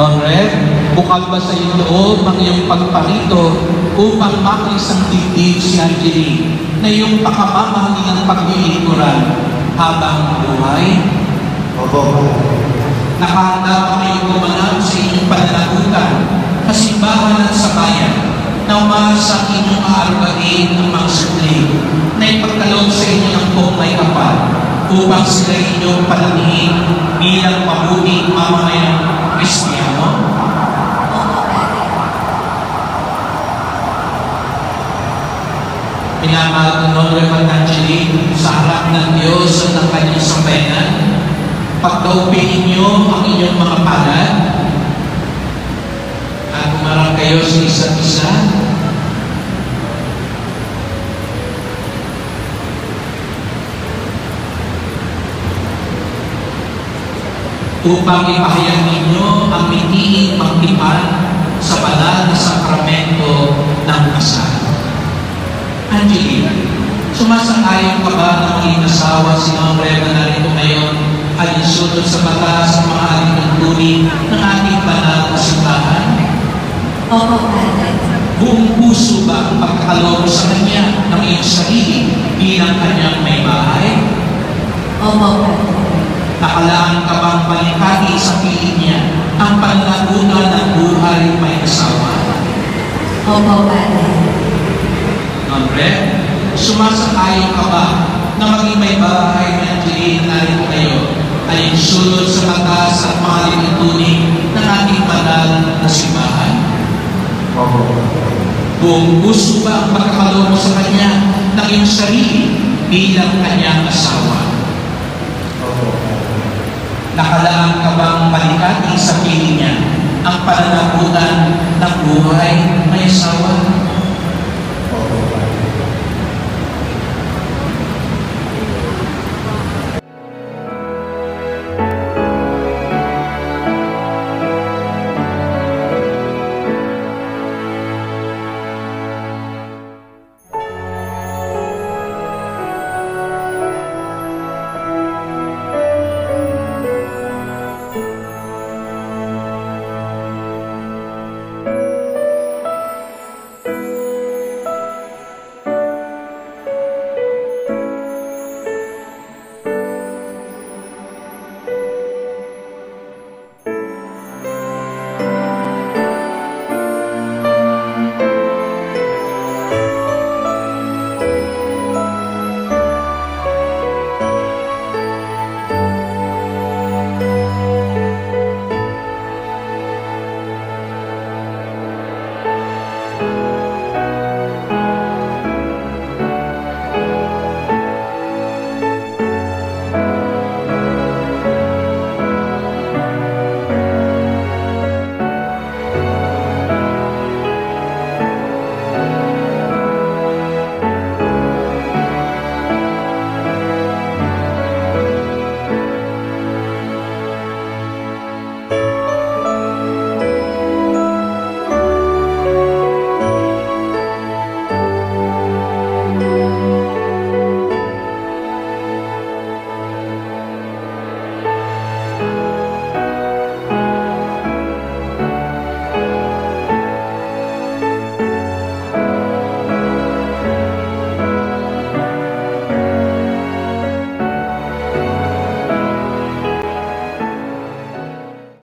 Don Red, bukal ba sa iyong loob ang iyong pagparito upang makis ang dibdib si Angeline na iyong pakamamahaling paglilingkuran habang buhay? Opo. Nakahanda pa kayong gumanap sa inyong pananagutan, kasimbahan at sabayan, na umasa ang inyong aarbain ng mga sukli, na ipagkaloob sa inyo ng may kapal, upang sila inyong palangin bilang mabuting mamamayang Kristiyano? Honorable Angeline sa harap ng Diyos at ng kanyang sambayanan, pagdaupin ninyo ang inyong mga palad at umarang kayo sa isa't isa. upang ipahayag ninyo ang mitiing pagtipan sa banal na sakramento ng kasal. Angelina, sumasang-ayon ka ba na maging asawa si Reba na rito ngayon ay isunod sa batas ng mga alituntunin ng ating banal na simbahan? Opo, Padre. Buong puso ba ang pagkakaloob sa Kanya ng iyong sarili bilang Kanyang may bahay? Opo, Padre. Nakalaan ka bang balikati sa piling niya ang panlagunan ng buhay may asawa? Opo, Padre. Andre, sumasang-ayon ka ba na maging may bahay na Angeline na rin kayo ay sulod sa batas at mga linutunin ng ating banal na simbahan? Opo. Buong puso ba ang pagkakaloob mo sa Kanya ng iyong sarili bilang Kanyang asawa? Opo. Nakalaan ka bang malikati sa piling niya ang pananagutan ng buhay may asawa?